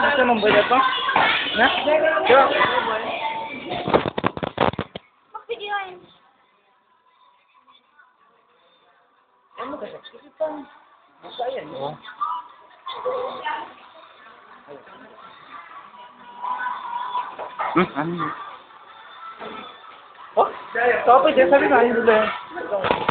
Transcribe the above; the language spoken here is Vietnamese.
Gusto mong ba ito? Na? Sure. Mag-videoin. Ano ka sex? Kasi pa. Masaya niyo. Hmm, ano yun? Oh, tapos yan, sabi na, hindi ba yan? Ay,